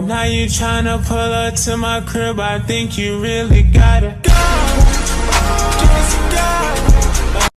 Now you tryna pull up to my crib, I think you really got it.